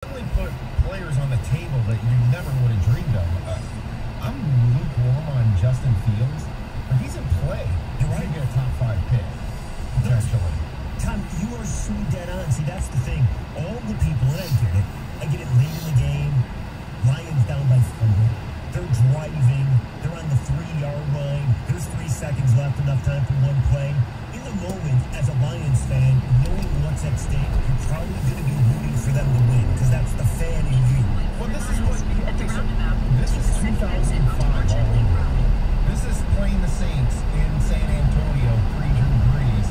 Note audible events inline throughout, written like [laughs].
certainly put players on the table that you never would have dreamed of. Uh, I'm lukewarm on Justin Fields, but he's in play. You're right. He get a top five pick potentially. Tom, you are so dead on. See, that's the thing. All the people, and I get it. I get it late in the game. Lions down by four. They're driving. They're on the three-yard line. There's three seconds left, enough time for one play. In the moment, as a Lions fan, knowing what's at stake, you're probably going to be rooting for them to win because that's the fan in you. Well, this is what okay, so this is 2005 all over. This is playing the Saints in San Antonio pre Drew Brees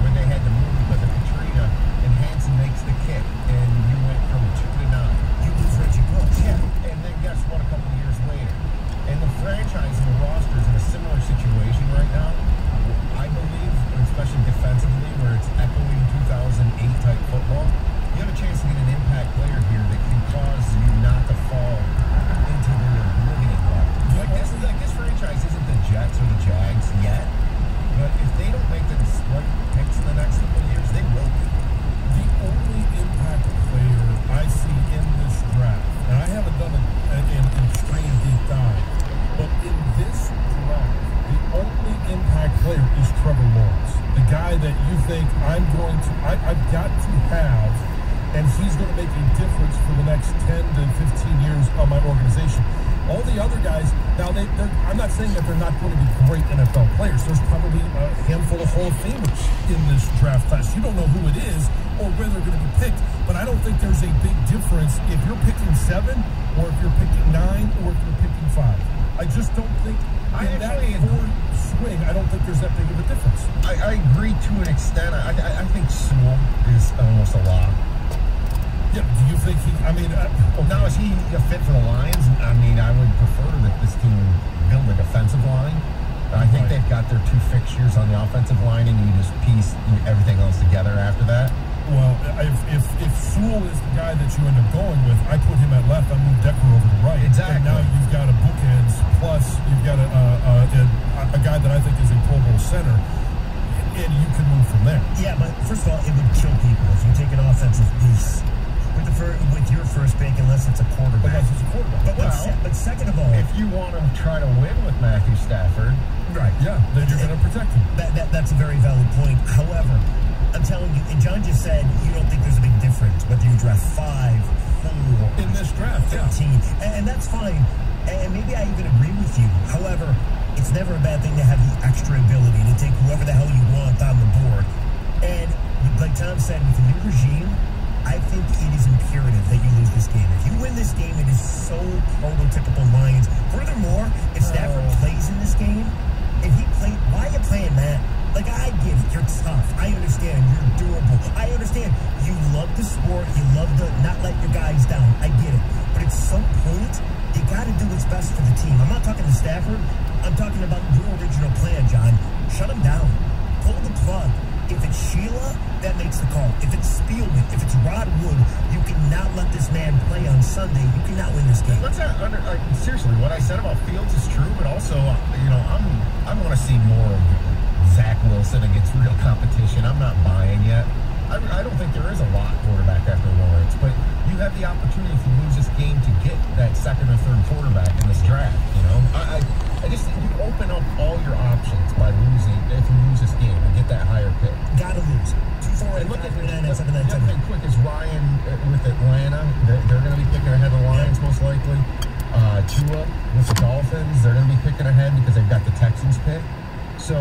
when they had to move because of Katrina and Hanson makes the kick and you went from two to nine. You lose Reggie Brooks. Yeah, and then guess what? A couple of years later, and the franchise and the roster is in a similar situation right now. I believe, especially defensively, where it's echoing 2008 type football. You have a chance to get an impact player here that can cause you not to fall into the oblivion level. Like this, like this franchise isn't the Jets or the Jags yet, but if they don't make the right picks in the next couple of years, they will. The only impact player I see in this draft, and I haven't done an, uh, an extreme deep dive, but in this draft, the only impact player is Trevor Lawrence. The guy that you think I'm going to, I, I've got to have, and he's going to make a difference for the next 10 to 15 years of my organization. All the other guys, now they, I'm not saying that they're not going to be great NFL players. There's probably a handful of Hall of Famers in this draft class. You don't know who it is or where they're going to be picked, but I don't think there's a big difference if you're picking seven or if you're picking nine or if you're picking five. I just don't think I in that forward swing, I don't think there's that big of a difference. I, I agree to an extent. I, I, I think Sewell is almost a lock. Yeah, do you think he, I mean, uh, okay. Now, is he a fit for the Lions? I mean, I would prefer that this team build a defensive line. I think Right. they've got their two fixtures on the offensive line, and you just piece everything else together after that. Well, if, if, if Sewell is the guy that you end up going with, I put him at left, I move Decker over to right. Exactly. And now you've got a bookends, plus you've got a, a, a, a guy that I think is a Pro Bowl center, and you can move from there. Yeah, but first of all, it would kill people if you take an offensive piece with the fir- with your first pick, unless it's a quarterback. Unless it's a quarterback. But, but, Well, se- but second of all, If you want to try to win with Matthew Stafford, right, Yeah, then you're going to protect him. that, that that's a very valid point. However, I'm telling you, and John just said you don't think there's a big difference whether you draft five, four, In this draft, yeah. 15, and, and that's fine. And maybe I even agree with you. However, it's never a bad thing to have the extra ability to take whoever the hell you want on the board. And like Tom said, with the new regime, I think it is imperative that you lose this game. If you win this game, it is so prototypical Lions. Furthermore, if Stafford Oh. plays in this game, if he played, why are you playing that? Like I get it, you're tough. I understand you're durable. I understand you love the sport. You love to not let your guys down. I get it. But at some point, you got to do what's best for the team. I'm not talking to Stafford. I'm talking about your original plan, John. Shut him down. Pull the plug. If it's Sheila, that makes the call. If it's Spielman, if it's Rod Wood, you cannot let this man play on Sunday. You cannot win this game. let's not under. Like, seriously, what I said about Fields is true, but also, uh, you know, I'm I want to see more of Zach Wilson against real competition. I'm not buying yet. I, I don't think there is a lot quarterback after Lawrence, but you have the opportunity if you lose this game to get that second or third quarterback in this draft. You know, I, I, I just you open up all your options by losing if you lose this game and get that higher pick. Gotta lose. Two, four, And eight, look five, at three, nine, the, seven, nine, the ten. other thing quick is Ryan uh, with Atlanta. They're, they're going to be picking ahead of the Lions most likely. Uh, Tua with the Dolphins, they're going to be picking ahead because they've got the Texans pick. So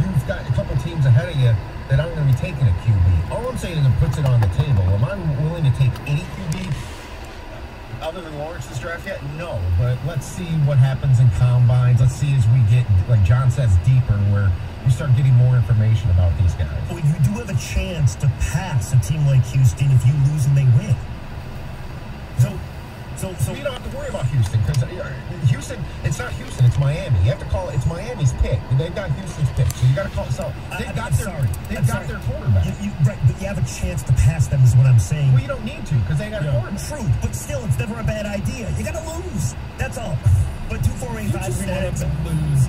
you've got a couple teams ahead of you that aren't going to be taking a QB. All I'm saying is it puts it on the table. Am I willing to take any QB other than Lawrence this draft yet? No, but let's see what happens in combines. Let's see as we get, like John says, deeper where you start getting more information about these guys. Well, you do have a chance to pass a team like Houston if you lose and they win. So, so, you don't have to worry about Houston because uh, Houston, it's not Houston, it's Miami. You have to call it, it's Miami's pick. They've got Houston's pick, so you got to call it. So they've I- got I'm their, sorry. they've I'm got sorry. their quarterback. You, you, right, but you have a chance to pass them, is what I'm saying. well, you don't need to because they got a Yeah. quarterback. True, but still, it's never a bad idea. You gotta lose. That's all. But two, four, eight, You five, just want to lose.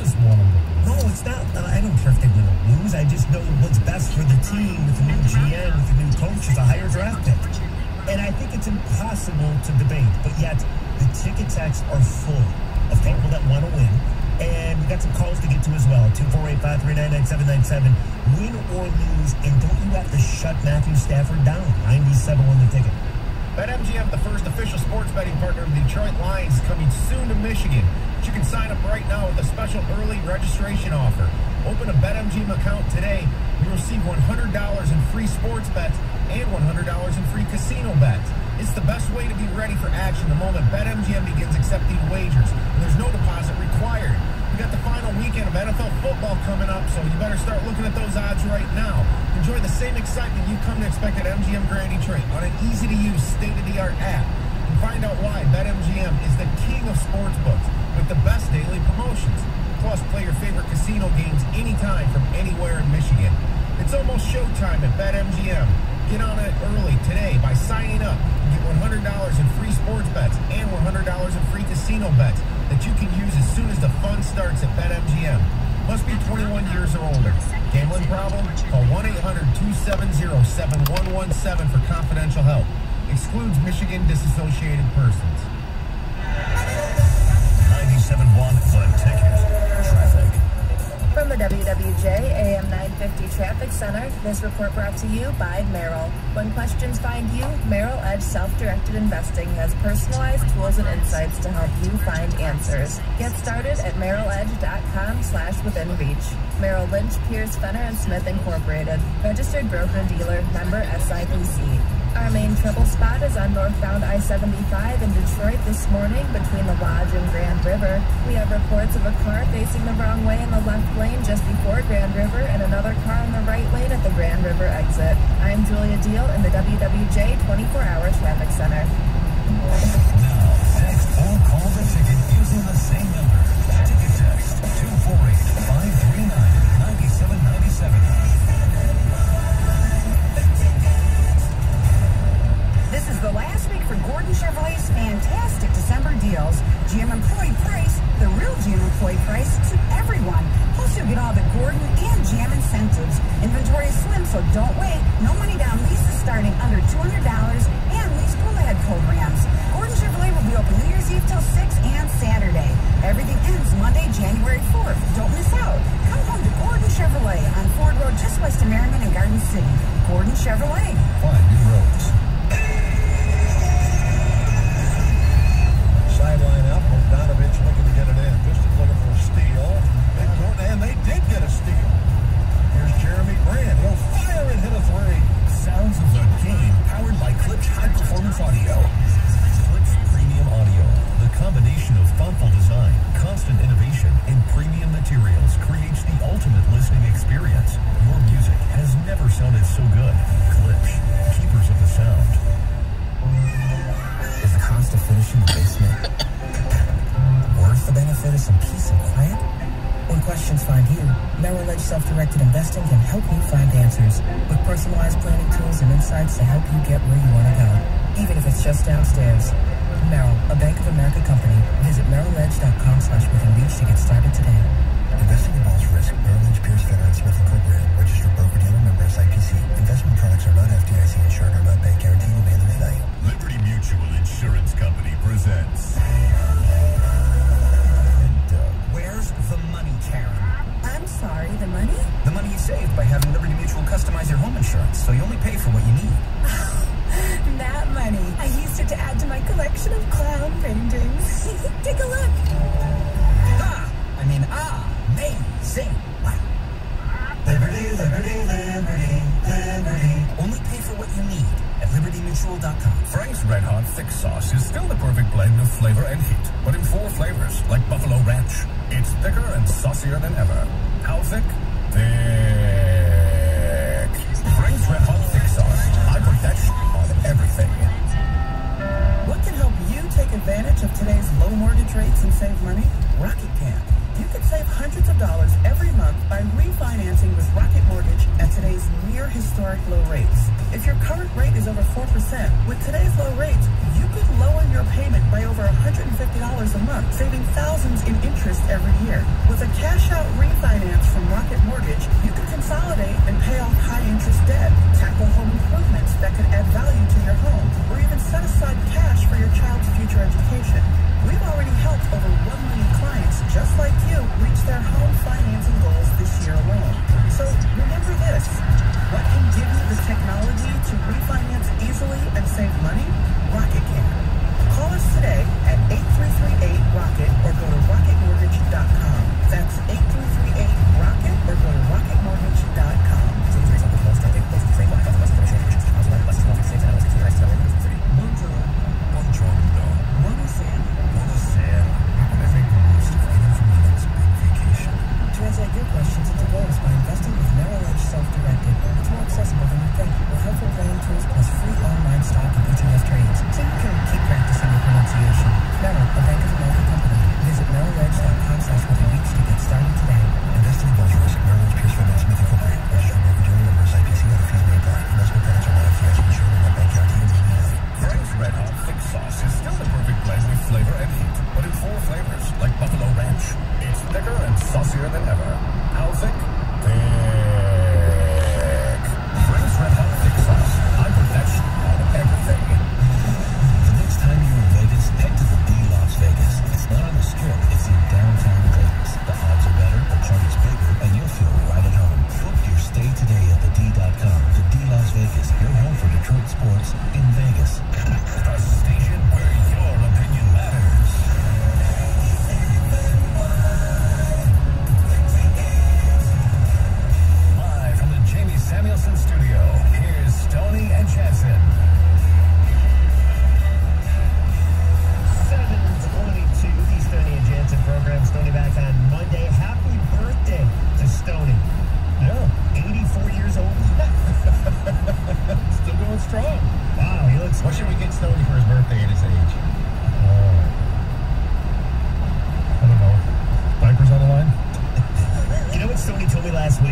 Just want to lose. No, it's not. Uh, I don't care if they're going to lose. I just know what's best for the team with the new GM, with the new coach, is a higher draft pick. And I think it's impossible to debate, but yet the ticket techs are full of people that want to win. And we got some calls to get to as well. 248-539-9797. Win or lose, and don't you have to shut Matthew Stafford down? 97 won the ticket. BetMGM, the first official sports betting partner of the Detroit Lions, is coming soon to Michigan. But you can sign up right now with a special early registration offer. Open a BetMGM account today. You receive $100 in free sports bets and $100 in free casino bets. It's the best way to be ready for action the moment BetMGM begins accepting wagers. And there's no deposit required. We got the final weekend of NFL football coming up, so you better start looking at those odds right now. Enjoy the same excitement you come to expect at MGM Grand Detroit on an easy-to-use, state-of-the-art app. And find out why BetMGM is the king of sportsbooks with the best daily promotions. Plus, play your favorite casino games anytime from anywhere in Michigan. It's almost showtime at BetMGM. Get on it early today by signing up and get $100 in free sports bets and $100 in free casino bets that you can use as soon as the fun starts at BetMGM. Must be 21 years or older. Gambling problem? Call 1-800-270-7117 for confidential help. Excludes Michigan disassociated persons. 97.1 The Ticket. From the WWJ AM 950 Traffic Center, this report brought to you by Merrill. When questions find you, Merrill Edge Self-Directed Investing has personalized tools and insights to help you find answers. Get started at merrilledge.com slash within reach. Merrill Lynch, Pierce, Fenner, and Smith Incorporated. Registered broker-dealer, member SIPC. Our main trouble spot is on northbound I-75 in Detroit this morning between the Lodge and Grand River. We have reports of a car facing the wrong way in the left lane just before Grand River and another car in the right lane at the Grand River exit. I'm Julia Deal in the WWJ 24-hour traffic center. Now, text or call the ticket using the same number. The last week for Gordon Chevrolet's fantastic December deals. GM employee price, the real GM employee price to everyone. Plus, you'll get all the Gordon and GM incentives. Inventory is slim, so don't wait. No money down leases starting under $200 and lease pull ahead programs. Gordon Chevrolet will be open New Year's Eve till 6 and Saturday. Everything ends Monday, January 4th. Don't miss out. Come home to Gordon Chevrolet on Ford Road just west of Merriman and Garden City. Gordon Chevrolet. Find new roads. Bogdanovich looking to get it in. Just looking for a steal. And they did get a steal. Here's Jerami Grant. He'll fire and hit a three. Sounds of the game powered by Klipsch High Performance Audio. Klipsch Premium Audio. The combination of thoughtful design, constant innovation, and premium materials creates the ultimate listening experience. Your music has never sounded so good. Klipsch. Keepers of the sound. Is the cost of finishing the basement worth the some peace and quiet? When questions find you, Merrill Edge Self-Directed Investing can help you find answers with personalized planning tools and insights to help you get where you want to go, even if it's just downstairs. Merrill, a Bank of America company. Visit merrilledge.com slash within reach to get started today. Investing involves risk. Merrill Lynch, Pierce, Fenner, and Smith Incorporated. Registered broker-dealer member SIPC. Investment products are not FDIC insured or not bank guaranteed and may lose value. Liberty Mutual Insurance Company presents. The money, Karen? I'm sorry, the money? The money you saved by having Liberty Mutual customize your home insurance, so you only pay for what you need. [laughs] That money. I used it to add to my collection of clown paintings. [laughs] Take a look. Ah! I mean, ah! Amazing! Wow. Liberty, liberty, libertymutual.com. Frank's Red Hot Thick Sauce is still the perfect blend of flavor and heat, but in four flavors, like Buffalo Ranch. It's thicker and saucier than ever. How thick? Thick. Frank's Red Hot Thick Sauce. I put that on everything. What can help you take advantage of today's low mortgage rates and save money? Rocket can. You could save hundreds of dollars every month by refinancing with Rocket Mortgage at today's near historic low rates. If your current rate is over 4%, with today's low rates, you could lower your payment by over $150 a month, saving thousands in interest every year. With a cash out refinance from Rocket Mortgage, you can consolidate and pay off high interest debt, tackle home improvements that could add value to your home, or even set aside We've already helped over 1 million clients just like you reach their home financing goals this year alone. So remember this, what can give you the technology to refinance easily and save money? Rocket can. Call us today at 8338-ROCKET or go to rocketmortgage.com. That's 8338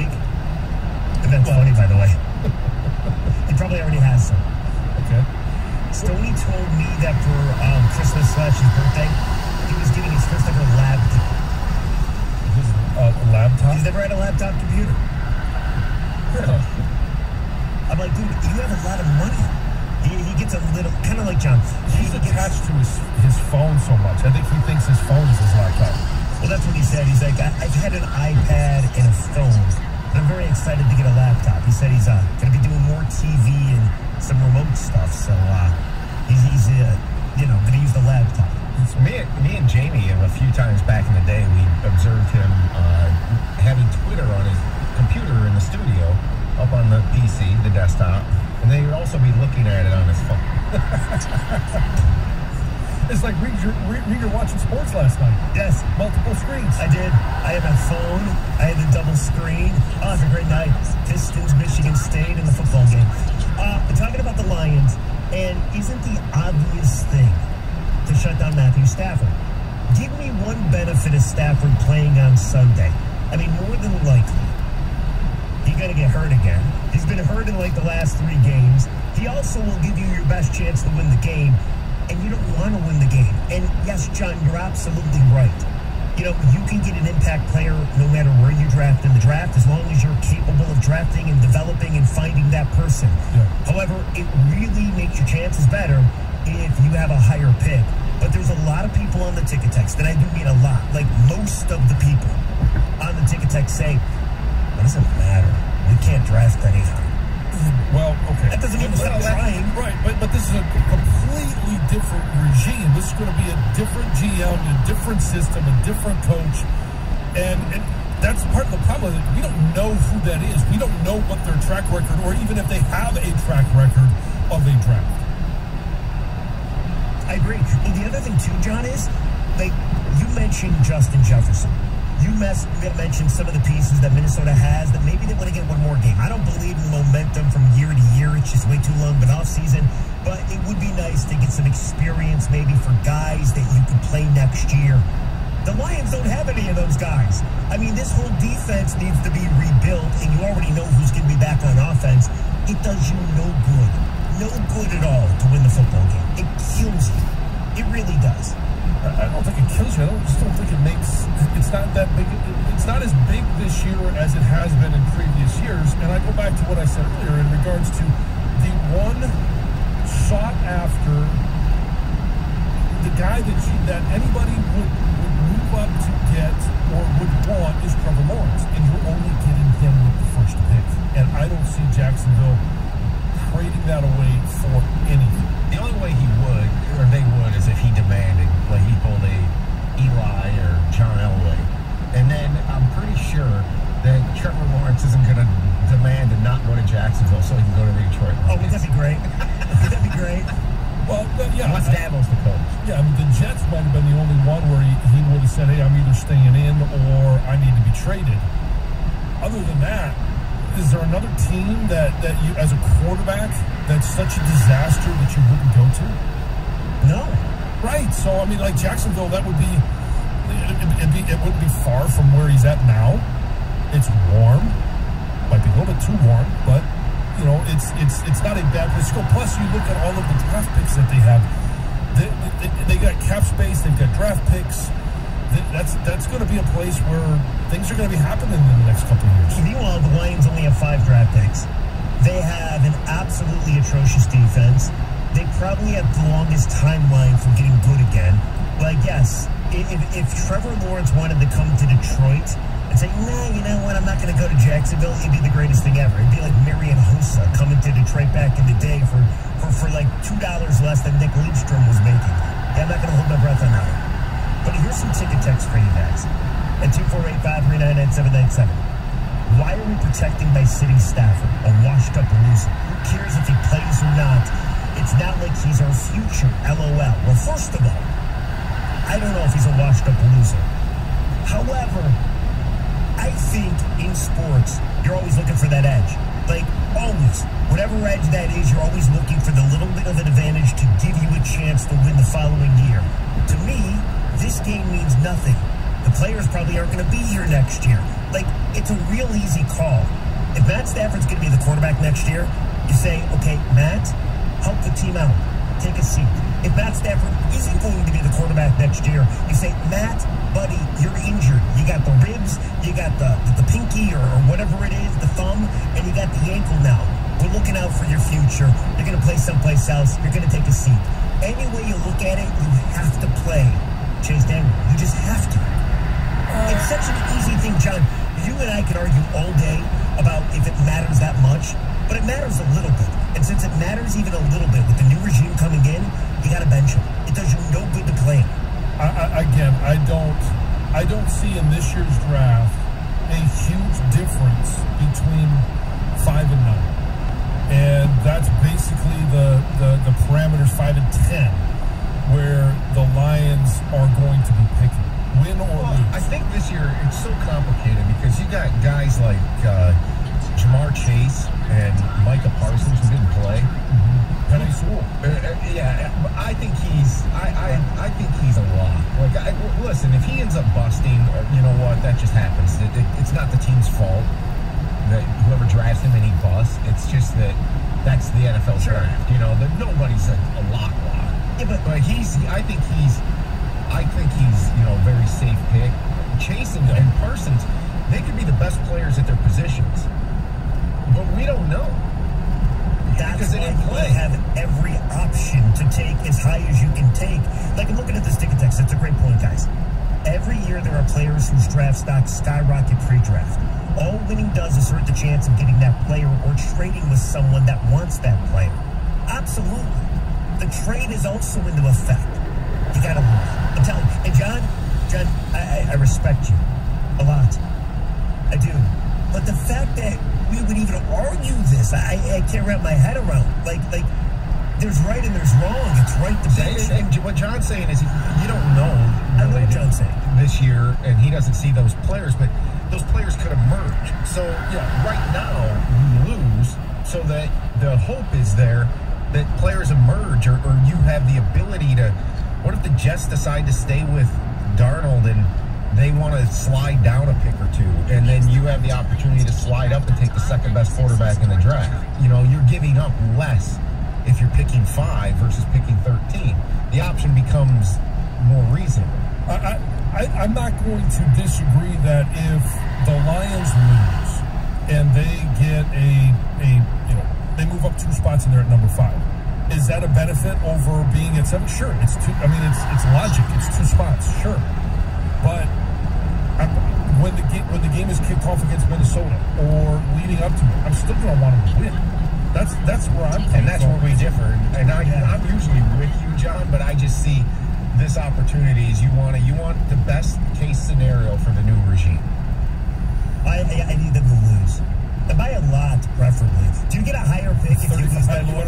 told me last week? And that's funny, by the way. [laughs] he probably already has some. Okay. Stoney told me that for um, Christmas slash his birthday, he was getting his first ever laptop. His uh, laptop? He's never had a laptop computer. I'm like, dude, you have a lot of money. He, he gets a little, kind of like John. He He's gets- attached to his, his phone so much. I think he thinks his phone is his laptop. Well, that's what he said. He's like, I, I've had an iPad and a phone. I'm very excited to get a laptop. He said he's uh, going to be doing more TV and some remote stuff. So uh, he's, he's uh, you know, going to use the laptop. Me, me and Jamie, a few times back in the day, we observed him uh, having Twitter on his computer in the studio, up on the PC, the desktop, and then he would also be looking at it on his phone. [laughs] It's like read your, read, read your watching sports last night. Yes, Multiple screens. I did. I had my phone. I had the double screen. Oh, it was a great night. Pistons, Michigan State, and the football game. Uh, we're talking about the Lions, and isn't the obvious thing to shut down Matthew Stafford? Give me one benefit of Stafford playing on Sunday. I mean, more than likely, he's going to get hurt again. He's been hurt in like the last three games. He also will give you your best chance to win the game, and you don't want to win the game. And yes, John, you're absolutely right. You know, you can get an impact player no matter where you draft in the draft as long as you're capable of drafting and developing and finding that person. Yeah. However, it really makes your chances better if you have a higher pick. But there's a lot of people on the ticket text, and I do mean a lot, like most of the people on the ticket text say, what does it matter? We can't draft anyhow. Well, okay. That doesn't mean we're Well, not trying. Right, but, but this is a different regime. This is going to be a different GM, a different system, a different coach. And, and that's part of the problem. We don't know who that is. We don't know what their track record, or even if they have a track record of a draft. I agree. Well, the other thing too, John, is like you mentioned Justin Jefferson. You mentioned some of the pieces that Minnesota has that maybe they want to get one more game. I don't believe in momentum from year to year. It's just way too long But off season. But it would be nice to get some experience maybe for guys that you could play next year. The Lions don't have any of those guys. I mean, this whole defense needs to be rebuilt, and you already know who's going to be back on offense. It does you no good. No good at all to win the football game. It kills you. It really does. I don't think it kills you. I don't, just don't think it makes. It's not that big. It's not as big this year as it has been in previous years. And I go back to what I said earlier in regards to the one sought after, the guy that you, that anybody would, would move up to get or would want is Trevor Lawrence, and you're only getting him with the first pick. And I don't see Jacksonville trading that away for anything. The only way he would, or they would, is if he demanded, like he pulled a Eli or John Elway. And then I'm pretty sure that Trevor Lawrence isn't going to demand to not go to Jacksonville so he can go to Detroit Oh, would Lions. that be great? would that be great? Well, but yeah, Unless I- Dabo's the coach. Yeah, I mean, the Jets might have been the only one where he, he would have said, hey, I'm either staying in or I need to be traded. Other than that, is there another team that, that you, as a quarterback, that's such a disaster that you wouldn't go to? No. Right. So, I mean, like Jacksonville, that would be, it, it, it'd be, it wouldn't be far from where he's at now. It's warm. Might be a little bit too warm, but, you know, it's it's it's not a bad to. Plus, you look at all of the draft picks that they have. They, they, they got cap space. They've got draft picks. Th- That's that's going to be a place where things are going to be happening in the next couple of years. Meanwhile, the Lions only have five draft picks. They have an absolutely atrocious defense. They probably have the longest timeline for getting good again. Yes, i- if, if Trevor Lawrence wanted to come to Detroit and say, nah, you know what, I'm not going to go to Jacksonville, it'd be the greatest thing ever. It'd be like Marian Hossa coming to Detroit back in the day for, for, for like $2 less than Nick Lidstrom was making. Yeah, I'm not going to hold my breath on that one. But here's some ticket text for you guys at 248-539-9797. Why are we protecting by City Stafford, a washed up loser? Who cares if he plays or not? It's not like he's our future, LOL. Well, first of all, I don't know if he's a washed up loser. However, I think in sports, you're always looking for that edge. Like, always. Whatever edge that is, you're always looking for the little bit of an advantage to give you a chance to win the following year. To me, this game means nothing. The players probably aren't going to be here next year. Like, it's a real easy call. If Matt Stafford's going to be the quarterback next year, you say, okay, Matt, help the team out. Take a seat. If Matt Stafford isn't going to be the quarterback next year, you say, Matt, buddy, you're injured. You got the ribs, you got the, the, the pinky or, or whatever it is, the thumb, and you got the ankle now. We're looking out for your future. You're going to play someplace else. You're going to take a seat. Any way you look at it, you have to play Chase Daniel. You just have to. It's such an easy thing, John. You and I could argue all day about if it matters that much, but it matters a little bit. And since it matters even a little bit with the new regime coming in, you got to bench him. It does you no good to play him. I, I, again, I don't, I don't see in this year's draft a huge difference between five and nine, and that's basically the the, the parameters five and ten, where the Lions are going to be picking, win or Well, lose. I think this year it's so complicated because you got guys like uh, Ja'Marr Chase and Micah Parsons who didn't play. Penei Sewell. Uh, uh, yeah, I think he's I, I I think he's a lock. Like, I, w- listen, if he ends up busting, you know what? That just happens. It, it, it's not the team's fault that whoever drafts him and he busts. It's just that that's the NFL draft. You know, that nobody's a, a lock lock. Yeah, but But he's I think he's I think he's you know a very safe pick. Chase and, and Parsons, they could be the best players at their positions, but we don't know. That's they play. have every option to take as high as you can take. Like I'm looking at this ticket text. It's a great point, guys. Every year there are players whose draft stocks skyrocket pre-draft. All winning does is hurt the chance of getting that player or trading with someone that wants that player. Absolutely. The trade is also into effect. You gotta lose. I'm telling you. And John, John, I, I respect you a lot. I do. But the fact that we would even argue this, I, I can't wrap my head around. Like, like, there's right and there's wrong. It's right to And, bench. and what John's saying is you don't know I know what John's saying. this year, and he doesn't see those players, but those players could emerge. So yeah, right now you lose, so that the hope is there that players emerge, or, or you have the ability to. What if the Jets decide to stay with Darnold and they want to slide down a pick or two, and then you have the opportunity to slide up and take the second best quarterback in the draft? You know, you're giving up less if you're picking five versus picking 13. The option becomes more reasonable. I, I, I'm not going to disagree that if the Lions lose and they get a, a, you know, they move up two spots and they're at number five, is that a benefit over being at seven? Sure, it's two. I mean, it's it's logic. It's two spots, sure, but when the game when the game is kicked off against Minnesota or leading up to it, I'm still going to want them to win. That's that's where I'm. And that's from. where we differ. And I, I'm usually with you, John, but I just see this opportunity is you want to you want the best case scenario for the new regime. I, I, I need them to lose. And by a lot, preferably. Do you get a higher pick if you lose by more?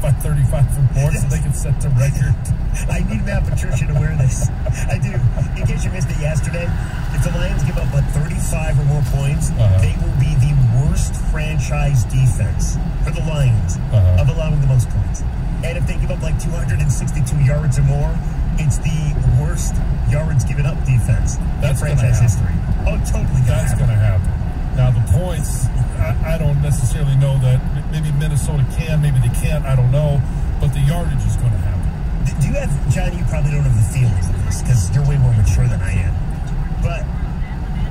by 35 or more so they can set the record. [laughs] I need Matt Patricia to wear this. I do. In case you missed it yesterday, if the Lions give up but 35 or more points, Uh-huh. they will be the worst franchise defense for the Lions Uh-huh. of allowing the most points. And if they give up like 262 yards or more, it's the worst yards given up defense That's in franchise history. Oh, totally. That's going to happen. Now, the points, I, I don't necessarily know that. Maybe Minnesota can, maybe they can't. I don't know. But the yardage is going to happen. Do you have, John, you probably don't have the feeling of this because you're way more mature than I am. But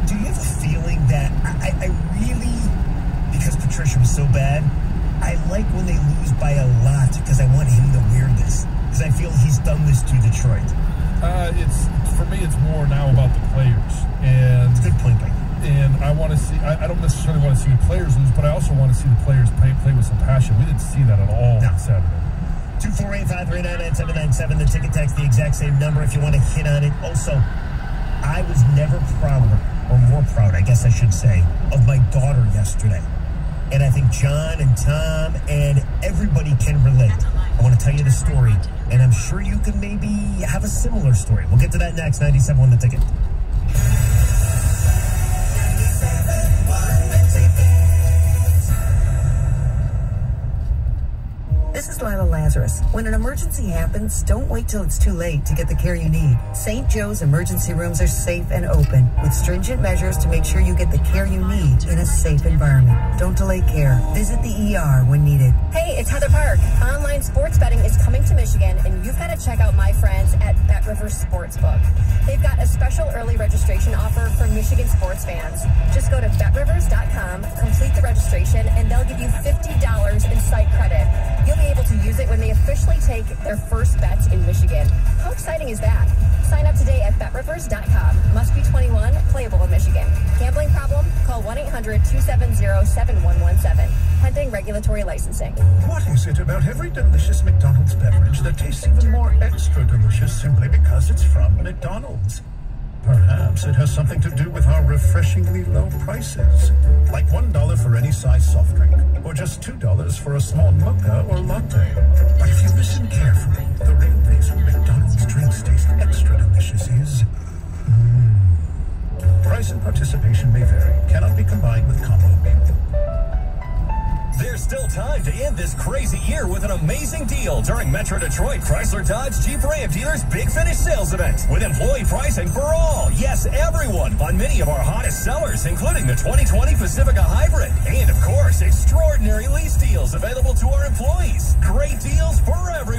do you have a feeling that I, I really, because Patricia was so bad, I like when they lose by a lot because I want him to wear this because I feel he's done this to Detroit. Uh, it's For me, it's more now about the players. And Good point, Mike. And I want to see. I, I don't necessarily want to see the players lose, but I also want to see the players play play with some passion. We didn't see that at all No. on Saturday. 248-539-9797, the ticket text, the exact same number if you want to hit on it. Also, I was never prouder, or more proud, I guess I should say, of my daughter yesterday. And I think John and Tom and everybody can relate. I want to tell you the story, and I'm sure you can maybe have a similar story. We'll get to that next. 97 on the ticket. When an emergency happens, don't wait till it's too late to get the care you need. St. Joe's emergency rooms are safe and open with stringent measures to make sure you get the care you need in a safe environment. Don't delay care. Visit the ER when needed. Hey, it's Heather Park. Online sports betting is coming to Michigan, and you've got to check out my friends at Bet Rivers Sportsbook. They've got a special early registration offer for Michigan sports fans. Just go to betrivers.com, complete the registration, and they'll give you $50 in site credit. You'll be able to use it when they officially take their first bets in Michigan. How exciting is that? Sign up today at betrivers.com. Must be 21, playable in Michigan. Gambling problem? Call 1 800 270 7117. Pending regulatory licensing. What is it about every delicious McDonald's beverage that tastes even more extra delicious simply because it's from McDonald's? Perhaps it has something to do with our refreshingly low prices. Like $1 for any size soft drink, or just $2 for a small mocha or latte. But if you listen carefully, the real reason McDonald's drinks taste extra delicious is. mm, Price and participation may vary, cannot be combined with combo meal. There's still time to end this crazy year with an amazing deal during Metro Detroit Chrysler Dodge Jeep Ram Dealers Big Finish Sales Event with employee pricing for all, yes, everyone, on many of our hottest sellers, including the 2020 Pacifica Hybrid. And of course, extraordinary lease deals available to our employees. Great deals for everyone.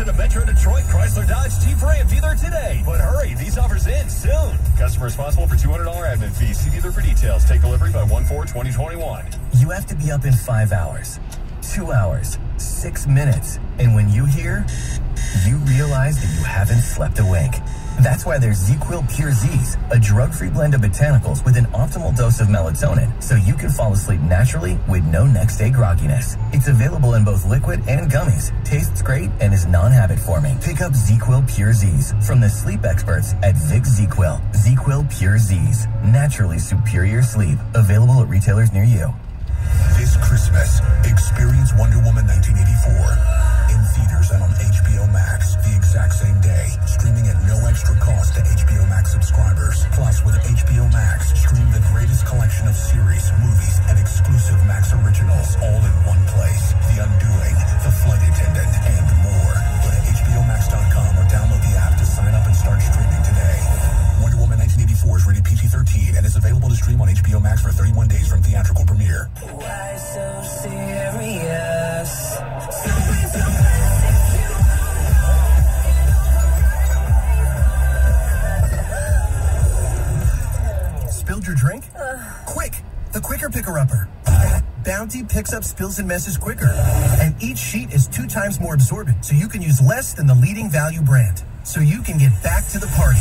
Visit a Metro Detroit Chrysler Dodge Jeep Ram dealer today. But hurry, these offers end soon. Customer responsible for $200 admin fees. See dealer for details. Take delivery by 1-4-2021. You have to be up in five hours, two hours, six minutes. And when you hear, you realize that you haven't slept a wink. That's why there's ZzzQuil Pure Z's, a drug-free blend of botanicals with an optimal dose of melatonin, so you can fall asleep naturally with no next-day grogginess. It's available in both liquid and gummies, tastes great, and is non-habit forming. Pick up ZzzQuil Pure Z's from the sleep experts at Vicks ZzzQuil. ZzzQuil Pure Z's, naturally superior sleep. Available at retailers near you. This Christmas, experience Wonder Woman 1984 in theaters and on HBO Max the exact same day, streaming at no extra collection of picks up spills and messes quicker. And each sheet is two times more absorbent, so you can use less than the leading value brand. So you can get back to the party.